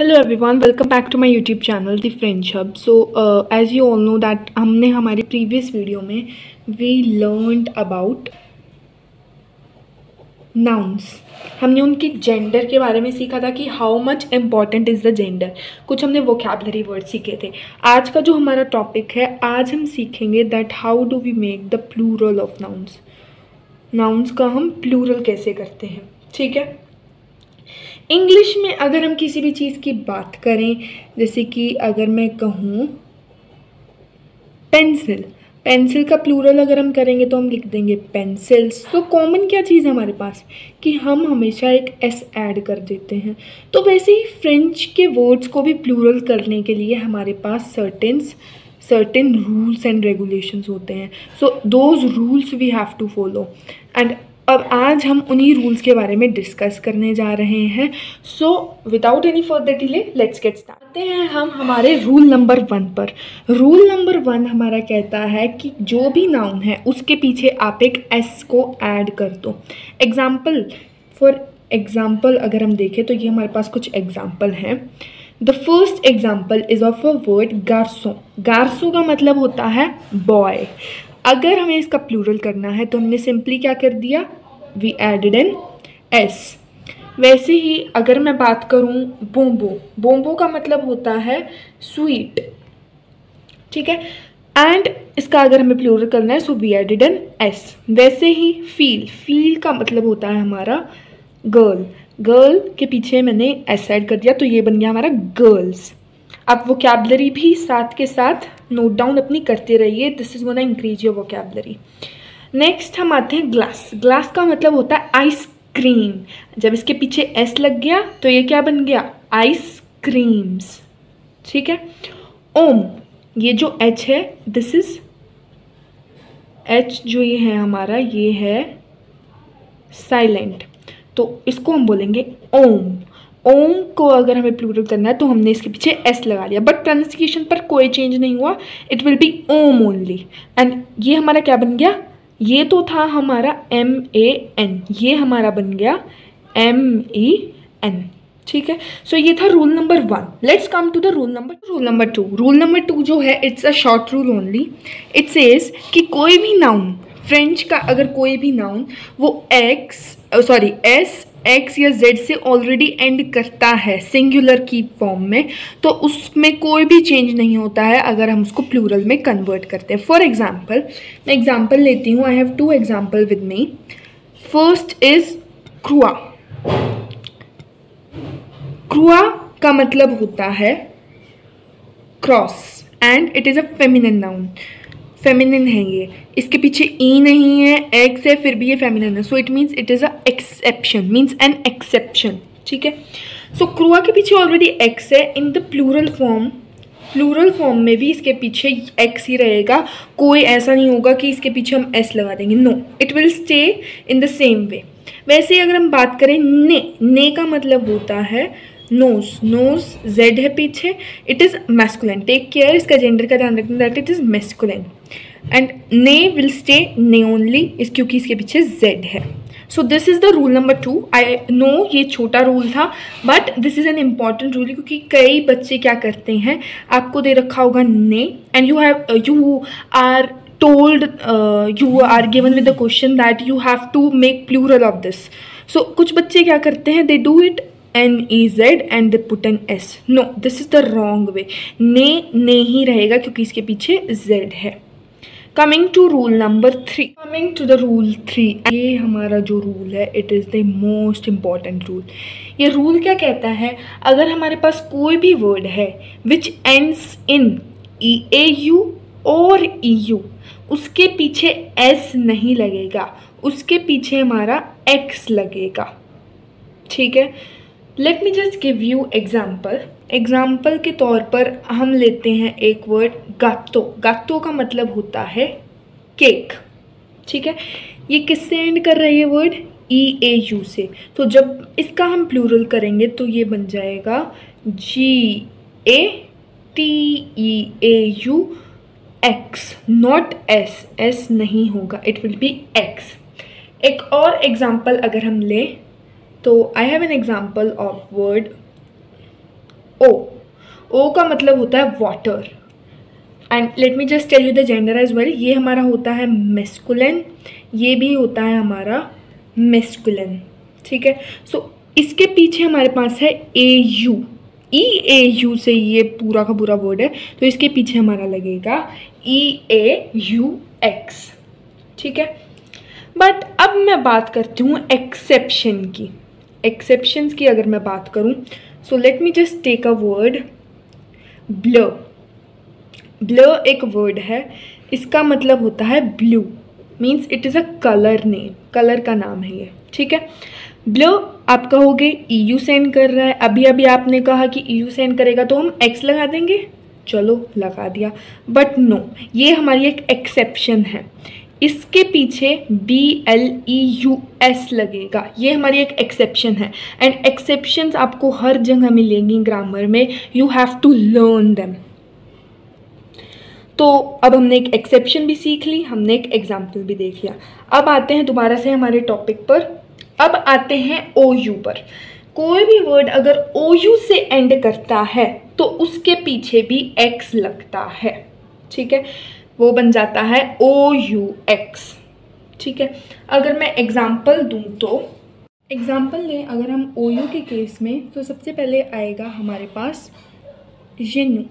Hello everyone welcome back to my YouTube channel the French so as you all know that हमने हमारी previous video में we learned about nouns हमने उनके gender के बारे में सीखा था कि how much important is the gender कुछ हमने वोकेबलरी वर्ड सीखे थे। आज का जो हमारा टॉपिक है, आज हम सीखेंगे that how do we make the plural of nouns nouns का हम प्लूरल कैसे करते हैं। ठीक है? इंग्लिश में अगर हम किसी भी चीज़ की बात करें, जैसे कि अगर मैं कहूँ पेंसिल पेंसिल का प्लूरल अगर हम करेंगे तो हम लिख देंगे पेंसिल्स तो कॉमन क्या चीज़ है हमारे पास? कि हम हमेशा एक एस ऐड कर देते हैं। तो वैसे ही फ्रेंच के वर्ड्स को भी प्लूरल करने के लिए हमारे पास certains certain rules and regulations होते हैं। So those rules we have to follow and अब आज हम उन्हीं रूल्स के बारे में डिस्कस करने जा रहे हैं। So without any further delay let's get start आते हैं हम हमारे रूल नंबर वन पर। रूल नंबर वन हमारा कहता है कि जो भी नाउन है, उसके पीछे आप एक एस को ऐड कर दो। एग्ज़ाम्पल फॉर एग्ज़ाम्पल अगर हम देखें तो ये हमारे पास कुछ एग्ज़ाम्पल हैं। The first example is of a word गार्सो गार्सो का मतलब होता है बॉय अगर हमें इसका प्लूरल करना है तो हमने सिंपली क्या कर दिया? वी एडेड एन एस वैसे ही अगर मैं बात करूँ बोम्बो बोम्बो का मतलब होता है स्वीट ठीक है? एंड इसका अगर हमें प्लूरल करना है so we added N S वैसे ही फील फील का मतलब होता है हमारा गर्ल गर्ल के पीछे मैंने एस ऐड कर दिया तो ये बन गया हमारा गर्ल्स आप वोकेबलरी भी साथ के साथ नोट डाउन अपनी करते रहिए. This is gonna increase your vocabulary next हम आते हैं ग्लास ग्लास का मतलब होता है आइसक्रीम जब इसके पीछे एस लग गया तो ये क्या बन गया? आइसक्रीम्स ठीक है? ओम ये जो एच है दिस इज़ एच जो ये है हमारा, ये है साइलेंट तो इसको हम बोलेंगे ओम ओम को अगर हमें प्लूरल करना है तो हमने इसके पीछे एस लगा लिया. बट प्रोनाउंसिएशन पर कोई चेंज नहीं हुआ. इट विल बी ओम ओनली एंड ये हमारा क्या बन गया? ये तो था हमारा एम ए एन ये हमारा बन गया एम ई एन ठीक है? सो so, ये था rule number one let's come to the rule number rule number two rule number two जो है it's a short rule only it's as कि कोई भी नाउन फ्रेंच का अगर कोई भी नाउन वो एक्स सॉरी एस एक्स या जेड से ऑलरेडी एंड करता है सिंगुलर की फॉर्म में तो उसमें कोई भी चेंज नहीं होता है अगर हम उसको प्लूरल में कन्वर्ट करते हैं। फॉर एग्ज़ाम्पल मैं एग्ज़ाम्पल लेती हूँ I have two example with me first is क्रुआ क्रुआ का मतलब होता है cross and it is a feminine noun feminine है ये। इसके पीछे ई e नहीं है एक्स है, फिर भी ये फेमिनिन है। So it means it is a exception means an exception ठीक है? सो क्रुआ के पीछे ऑलरेडी एक्स है in the plural form plural form में भी इसके पीछे एक्स ही रहेगा। कोई ऐसा नहीं होगा कि इसके पीछे हम एस लगा देंगे। No it will stay in the same way वैसे ही अगर हम बात करें ने ने का मतलब होता है नोज़ नोज़ जेड है पीछे it is masculine take care इसका जेंडर का ध्यान रखना that it is masculine and ने विल स्टे ने ओनली इस क्योंकि इसके पीछे जेड है. So this is the rule number two I know ये छोटा रूल था but this is an important rule क्योंकि कई बच्चे क्या करते हैं आपको दे रखा होगा ने and you have you are uh, you are given with the question that you have to make plural of this. So कुछ बच्चे क्या करते हैं they do it N E Z and put N S no this is the wrong way ने ने ही रहेगा क्योंकि इसके पीछे जेड है. Coming to rule number three coming to the rule three ये हमारा जो रूल है it is the most important rule ये रूल क्या कहता है? अगर हमारे पास कोई भी वर्ड है विच ends in E A you और ई यू उसके पीछे एस नहीं लगेगा. उसके पीछे हमारा एक्स लगेगा. ठीक है? Let me just give you example example के तौर पर हम लेते हैं एक वर्ड गातो गातो का मतलब होता है केक ठीक है? ये किससे एंड कर रही है वर्ड ई ए यू से. तो जब इसका हम प्लूरल करेंगे तो ये बन जाएगा G A T E A U X not S S नहीं होगा. इट विल बी एक्स एक और एग्ज़ाम्पल अगर हम लें तो I have an example of word ओ ओ का मतलब होता है water and let me just tell you the gender as well ये हमारा होता है मेस्कुलन ये भी होता है हमारा मेस्कुलन ठीक है? सो so, इसके पीछे हमारे पास है ए यू ई ए यू से ये पूरा का पूरा वर्ड है. तो इसके पीछे हमारा लगेगा ई ए यू एक्स ठीक है? बट अब मैं बात करती हूँ एक्सेप्शन की. एक्सेप्शंस की अगर मैं बात करूँ so let me just take a word ब्ल ब्ल एक वर्ड है इसका मतलब होता है blue means it is a colour name colour का नाम है ये ठीक है? ब्ल आप कहोगे ई यू सेंड कर रहा है। अभी अभी आपने कहा कि ई यू सेंड करेगा तो हम एक्स लगा देंगे? चलो लगा दिया. बट नो no, ये हमारी एक एक्सेप्शन है. इसके पीछे B L E U S लगेगा। ये हमारी एक एक्सेप्शन है। एंड एक्सेप्शंस आपको हर जगह मिलेंगी ग्रामर में। You have to learn them तो अब हमने एक एक्सेप्शन भी सीख ली, हमने एक एग्ज़ाम्पल भी देख लिया। अब आते हैं दोबारा से हमारे टॉपिक पर। अब आते हैं ओ यू पर। कोई भी वर्ड अगर ओ यू से एंड करता है तो उसके पीछे भी एक्स लगता है। ठीक है? वो बन जाता है ओ यू एक्स ठीक है? अगर मैं एग्ज़ाम्पल दूँ तो एग्ज़ाम्पल लें, अगर हम ओ यू के केस में तो सबसे पहले आएगा हमारे पास रेनू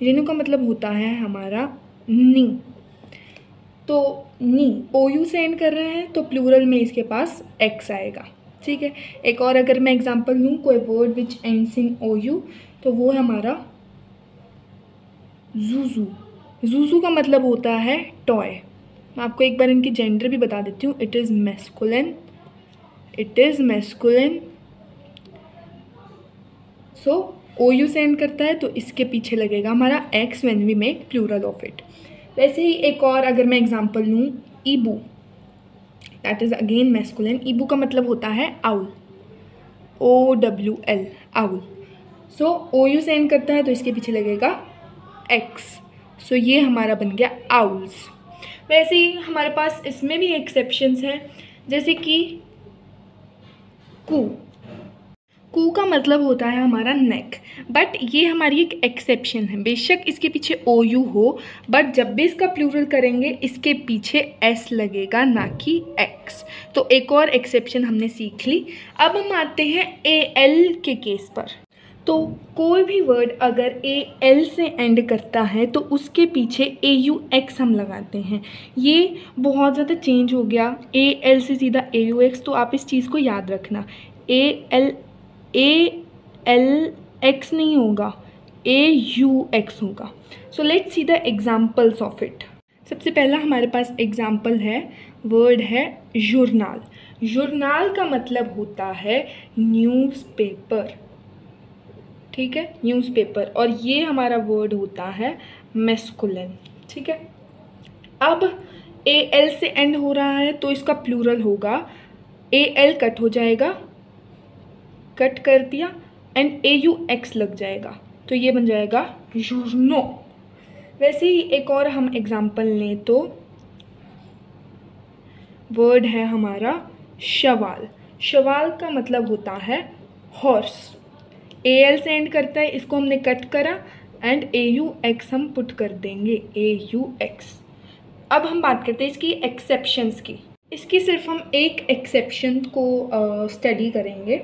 रेनू का मतलब होता है हमारा नी। तो नी ओ यू से एंड कर रहे हैं तो प्लूरल में इसके पास एक्स आएगा। ठीक है? एक और अगर मैं एग्ज़ाम्पल लूँ, कोई word which ends in O U तो वो है हमारा जूजू। जूजू का मतलब होता है टॉय मैं आपको एक बार इनकी जेंडर भी बता देती हूँ. It is masculine it is masculine so O U end करता है तो इसके पीछे लगेगा हमारा X when we make plural of it वैसे ही एक और अगर मैं एग्जांपल लूँ ईबू दैट इज़ अगेन मैस्कुलिन ईबू का मतलब होता है owl O W L owl so O U end करता है तो इसके पीछे लगेगा एक्स सो ये हमारा बन गया आउल्स वैसे ही हमारे पास इसमें भी एक्सेप्शंस हैं, जैसे कि कू कू का मतलब होता है हमारा नेक बट ये हमारी एक एक्सेप्शन है. बेशक इसके पीछे ओ यू हो बट जब भी इसका प्लूरल करेंगे, इसके पीछे एस लगेगा, ना कि एक्स तो एक और एक्सेप्शन हमने सीख ली. अब हम आते हैं ए एल के केस पर. तो कोई भी वर्ड अगर ए एल से एंड करता है तो उसके पीछे ए यू एक्स हम लगाते हैं। ये बहुत ज़्यादा चेंज हो गया। ए एल से सीधा ए यू एक्स तो आप इस चीज़ को याद रखना। A L A L X नहीं होगा। ए यू एक्स होगा। So let's see the examples of it सबसे पहला हमारे पास एग्ज़ाम्पल है वर्ड है जुर्नाल जुर्नाल का मतलब होता है न्यूज़पेपर ठीक है? न्यूज़पेपर और ये हमारा वर्ड होता है मेस्कुलन ठीक है? अब ए एल से एंड हो रहा है तो इसका प्लूरल होगा. ए एल कट हो जाएगा. कट कर दिया एंड ए यू एक्स लग जाएगा. तो ये बन जाएगा यूर्नो वैसे ही एक और हम एग्ज़ाम्पल लें तो वर्ड है हमारा शवाल. शवाल का मतलब होता है हॉर्स ए एल से एंड करता है इसको हमने कट करा एंड ए यू एक्स हम पुट कर देंगे ए यू एक्स अब हम बात करते हैं इसकी एक्सेप्शंस की। इसकी सिर्फ़ हम एक एक्सेप्शन को स्टडी uh, करेंगे।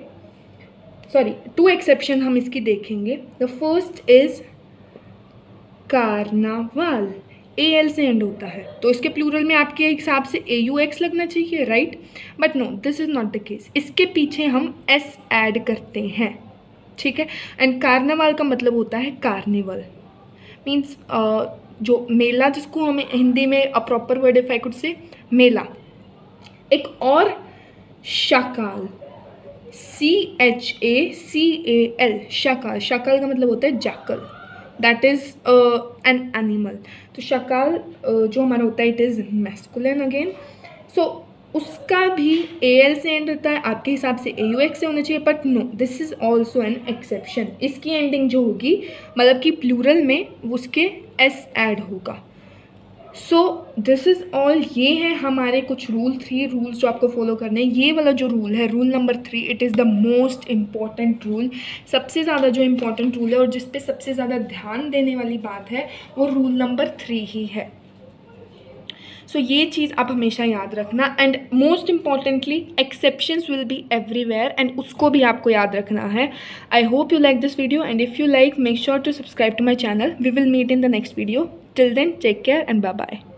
सॉरी टू एक्सेप्शन हम इसकी देखेंगे। The first is carnival A L से एंड होता है। तो इसके प्लूरल में आपके हिसाब से ए यू एक्स लगना चाहिए right but no this is not the case इसके पीछे हम एस ऐड करते हैं। ठीक है? एंड कार्नावाल का मतलब होता है कार्निवल मीन्स जो मेला जिसको हमें हिंदी में a proper word if I could say मेला. एक और Shakaal. C H A C A L शकाल. शकाल का मतलब होता है jackal. That is an animal तो शकाल uh, जो हमारा होता है it is masculine again so उसका भी ए एल से एंड होता है, आपके हिसाब से ए यू एक्स से होना चाहिए but no this is also an exception इसकी एंडिंग जो होगी मतलब कि प्लूरल में उसके एस ऐड होगा. सो दिस इज़ ऑल ये है हमारे कुछ रूल थ्री रूल्स जो आपको फॉलो करने हैं. ये वाला जो रूल है rule number three it is the most important rule सबसे ज़्यादा जो इंपॉर्टेंट रूल है और जिस पे सबसे ज़्यादा ध्यान देने वाली बात है, वो रूल नंबर थ्री ही है. सो ये चीज़ आप हमेशा याद रखना and most importantly exceptions will be everywhere and उसको भी आपको याद रखना है। I hope you like this video and if you like make sure to subscribe to my channel we will meet in the next video till then take care and bye bye